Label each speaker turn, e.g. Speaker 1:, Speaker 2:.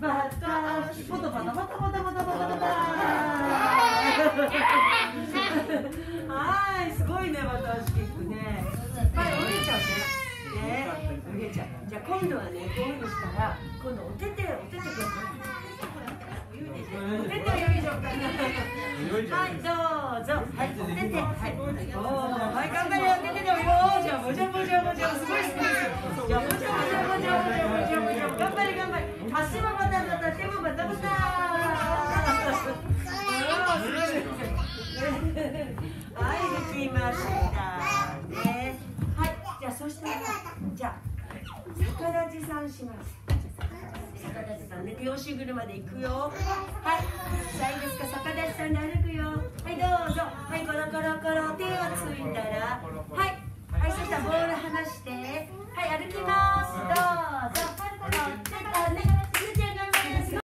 Speaker 1: バタポトパタパタ
Speaker 2: パタパタパタパタ
Speaker 1: はいす。ごいねバタ足キックねはいお姉ちゃんねねお姉ちゃんじゃ今度はねこうしたら今度お手手お手手はい。どうぞはい。お手手はい。おーはい。頑張れお手手でおじゃもじゃもじゃもじゃすごい。すごい。じゃもじゃもじゃもじゃもじゃもじゃ頑張れ頑張れ足はましたね。はいじゃあそしたらじゃあ逆立ちさんします。逆立ちさんね手押し車で行くよ。